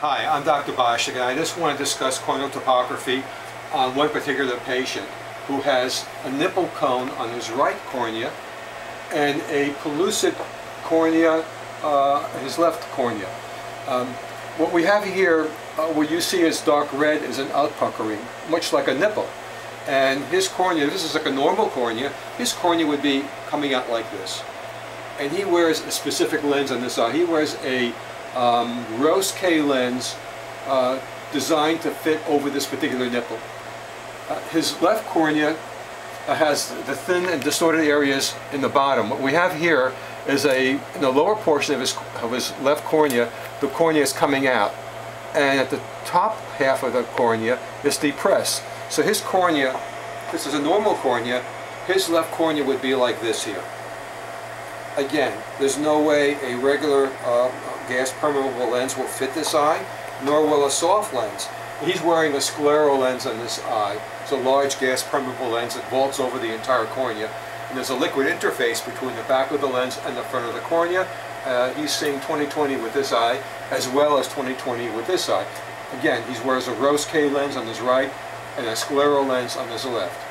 Hi, I'm Dr. Boshnick and I just want to discuss corneal topography on one particular patient who has a nipple cone on his right cornea and a pellucid cornea uh, his left cornea. Um, what we have here, uh, what you see as dark red is an outpuckering, much like a nipple. And his cornea, this is like a normal cornea, his cornea would be coming out like this. And he wears a specific lens on this eye. He wears a um, Rose K lens uh, designed to fit over this particular nipple. Uh, his left cornea uh, has the thin and distorted areas in the bottom. What we have here is a, in the lower portion of his, of his left cornea, the cornea is coming out. And at the top half of the cornea is depressed. So his cornea, this is a normal cornea, his left cornea would be like this here. Again, there's no way a regular uh, gas permeable lens will fit this eye, nor will a soft lens. He's wearing a scleral lens on this eye. It's a large gas permeable lens that vaults over the entire cornea. And there's a liquid interface between the back of the lens and the front of the cornea. Uh, he's seeing 20/20 with this eye, as well as 20/20 with this eye. Again, he wears a Rose K lens on his right and a scleral lens on his left.